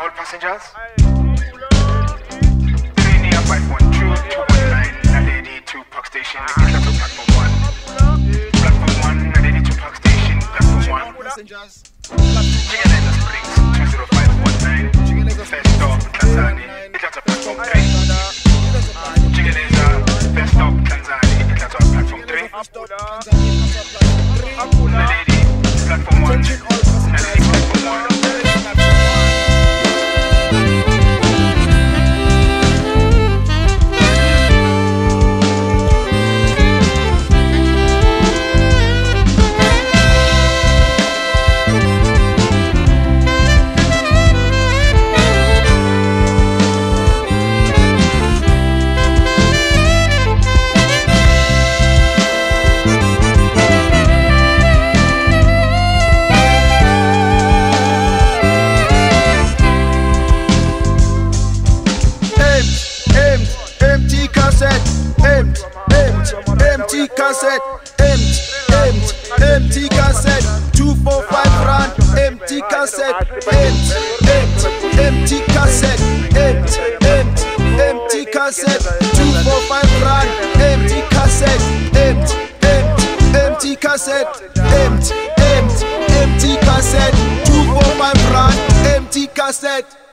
all passengers. Three near five one two two one nine. Naledi to Park Station. Get to platform one. Platform one. Naledi to Park Station. Platform one. Passengers. Chicken Leather Springs two zero five one nine. First stop Tanzani. Get to platform three. Chicken First stop Tanzani. Get to platform three. Naledi platform one. Empty cassette. Empty, empty, empty cassette. Two, four, five rand. Empty cassette. Empty, empty, empty cassette. Empty, empty, empty cassette. Two, four, five rand. Empty cassette. Empty, empty, empty cassette. Empty, empty, empty cassette. Two, four, five rand. Empty cassette.